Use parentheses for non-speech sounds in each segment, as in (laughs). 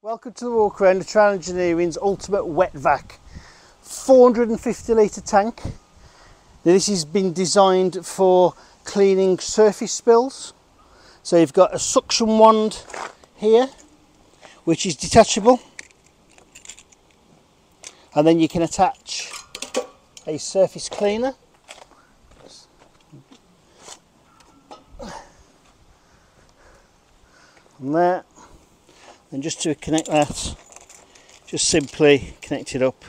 Welcome to the walk around of Trailer Engineering's Ultimate Wet Vac. 450 litre tank. Now this has been designed for cleaning surface spills. So you've got a suction wand here, which is detachable. And then you can attach a surface cleaner. And there and just to connect that just simply connect it up.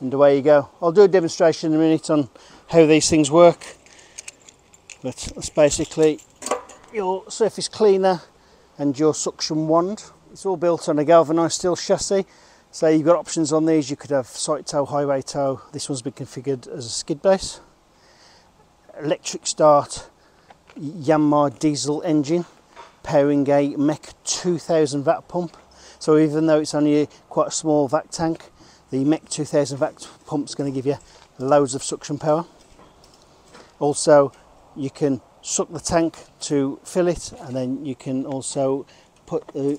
And away you go. I'll do a demonstration in a minute on how these things work. But that's basically your surface cleaner and your suction wand. It's all built on a galvanized steel chassis. So you've got options on these. You could have side tow highway tow this one's been configured as a skid base. Electric start Yanmar diesel engine powering a Mec 2000 vac pump. So even though it's only a, quite a small vac tank, the Mec 2000 vac pump is going to give you loads of suction power. Also, you can suck the tank to fill it, and then you can also put the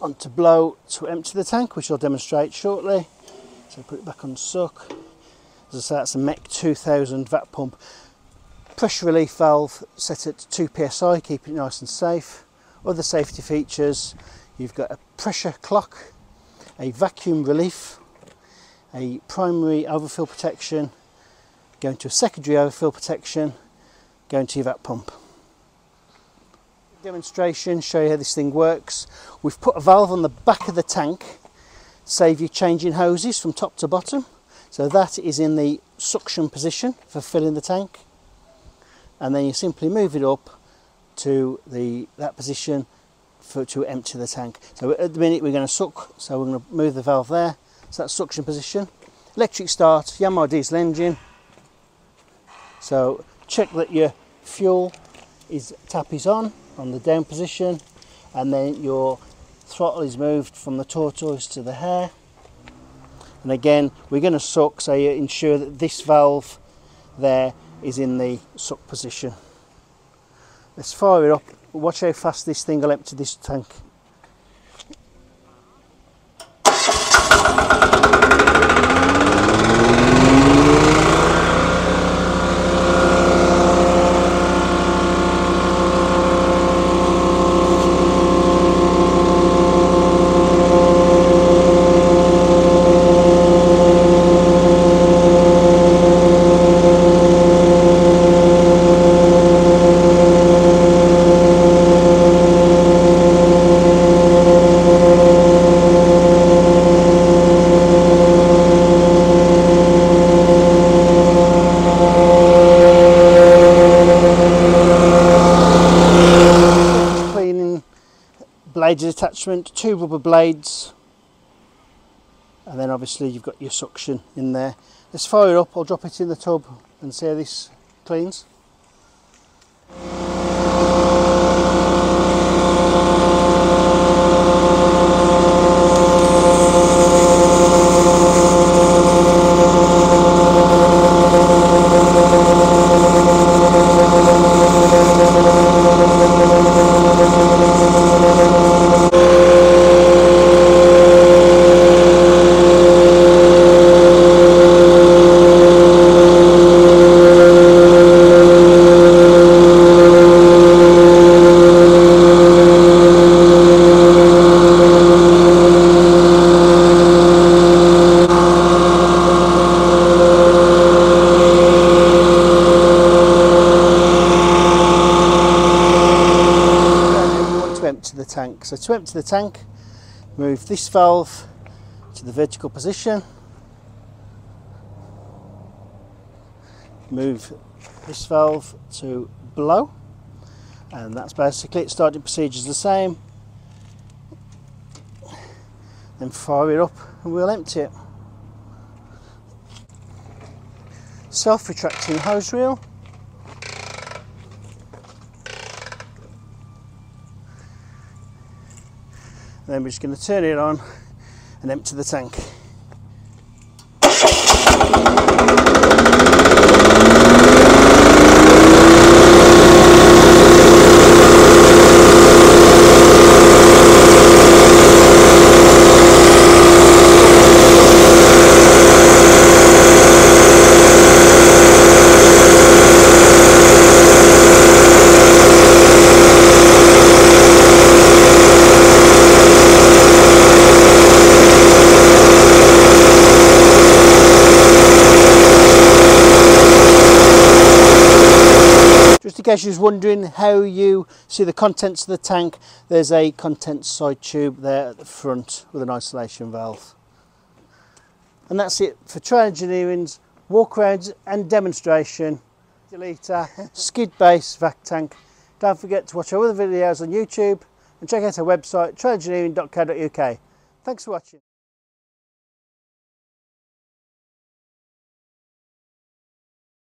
on to blow to empty the tank, which I'll demonstrate shortly. So put it back on suck. As I say, that's a Mec 2000 vac pump. Pressure relief valve set at 2 psi, keeping it nice and safe. Other safety features, you've got a pressure clock, a vacuum relief, a primary overfill protection, going to a secondary overfill protection, going to your vac pump. Demonstration, show you how this thing works. We've put a valve on the back of the tank, save you changing hoses from top to bottom. So that is in the suction position for filling the tank. And then you simply move it up to the that position for to empty the tank. So at the minute we're going to suck, so we're going to move the valve there. So that's suction position. Electric start, Yanmar diesel engine. So check that your fuel is tap is on on the down position and then your throttle is moved from the tortoise to the hare. And again, we're going to suck so you ensure that this valve there is in the suck position. Let's fire it up. Watch how fast this thing will empty this tank. Attachment, two rubber blades, and then obviously you've got your suction in there. Let's fire it up, I'll drop it in the tub and see how this cleans. Tank. So to empty the tank, move this valve to the vertical position, move this valve to blow, and that's basically it. Starting procedure is the same. Then fire it up and we'll empty it. Self-retracting hose reel. Then we're just going to turn it on and empty the tank. Case you was wondering how you see the contents of the tank, there's a contents side tube there at the front with an isolation valve. And that's it for Trailer Engineering's walk around and demonstration. Litre (laughs) skid base vac tank. Don't forget to watch our other videos on YouTube and check out our website trailerengineering.co.uk. Thanks for watching.